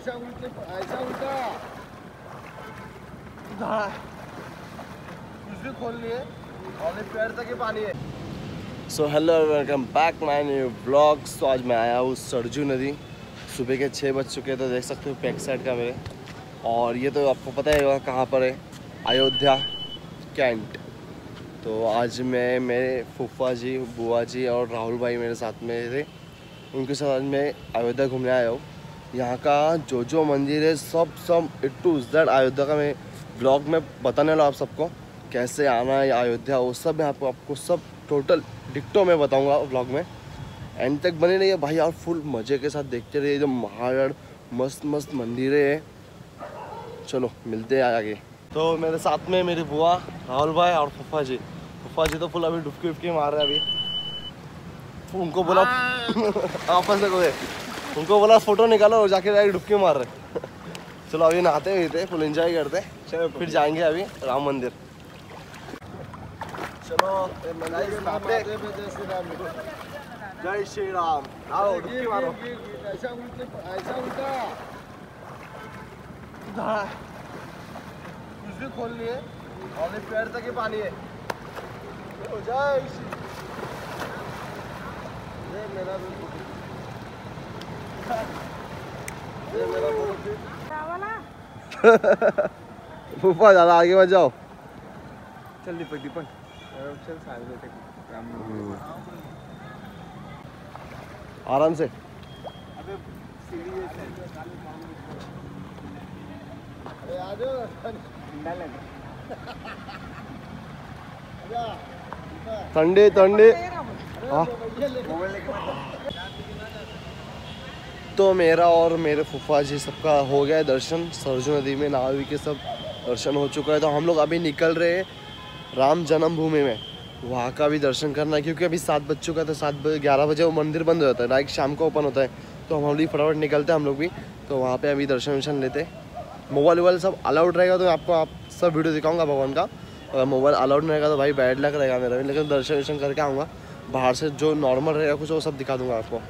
ऐसा उल्टे, ऐसा उल्टा। कुछ खोल लिए। और पैर तक ही पानी है। So hello welcome back my new blog तो आज मैं आया हूँ सरजू नदी। सुबह के छः बज चुके हैं तो देख सकते हो पैक साइड का मेरे। और ये तो आपको पता है कहाँ पर है। अयोध्या कैंट। तो आज मैं, मेरे फूफा जी, बुआ जी और राहुल भाई मेरे साथ में थे। उनके साथ मैं अयोध्या घूमने आया हूँ। यहाँ का जो जो मंदिर है सब सब इट टू जेड अयोध्या का मैं ब्लॉग में बताने वाला आप सबको। कैसे आना है अयोध्या वो सब मैं आपको आपको सब टोटल डिक्टो में बताऊँगा ब्लॉग में। एंड तक बने रहिए भाई और फुल मज़े के साथ देखते रहिए। एकदम महागढ़ मस्त मस्त मंदिरें है। चलो मिलते हैं आगे। तो मेरे साथ में मेरी बुआ राहुल भाई और फुफा जी। फुफा जी तो फुल अभी डुबकी उबकी मार रहे हैं अभी। उनको बोला आपस में कोई उनको बोला फ़ोटो निकालो और जाके डायरेक्ट डुबकी मार रहे. चलो अभी नहाते हुए थे फुल एंजॉय करते। चलो फिर जाएँगे अभी राम मंदिर। चलो जय श्री राम। आओ डुबकी मारो। ऐसा उल्टे ऐसा उल्टा। कुछ भी खोल लिए। और पैर तक ही पानी है। जय श्री मेरा मेरा फूफा ज़्यादा आगे मत जाओ। चल दीपक दीपक। चल साइड आराम से। है अरे आ जाओ। ठंडे ठंडे हाँ तो मेरा और मेरे फूफा जी सबका हो गया है दर्शन। सरजू नदी में नावी के सब दर्शन हो चुका है। तो हम लोग अभी निकल रहे हैं राम जन्मभूमि में। वहाँ का भी दर्शन करना है, क्योंकि अभी सात बज चुका है तो सात बजे ग्यारह बजे वो मंदिर बंद हो जाता है। डायरेक्ट शाम को ओपन होता है। तो हम लोग फटाफट निकलते हैं हम लोग भी। तो वहाँ पे अभी दर्शन वर्शन लेते मोबाइल वोबाइल सब अलाउड रहेगा तो मैं आपको, आप सब वीडियो दिखाऊँगा भगवान का। अगर मोबाइल अलाउड नहीं रहेगा तो भाई बैड लग रहेगा मेरा भी। लेकिन दर्शन वर्शन करके आऊँगा। बाहर से जो नॉर्मल रहेगा कुछ वो सब दिखा दूँगा आपको।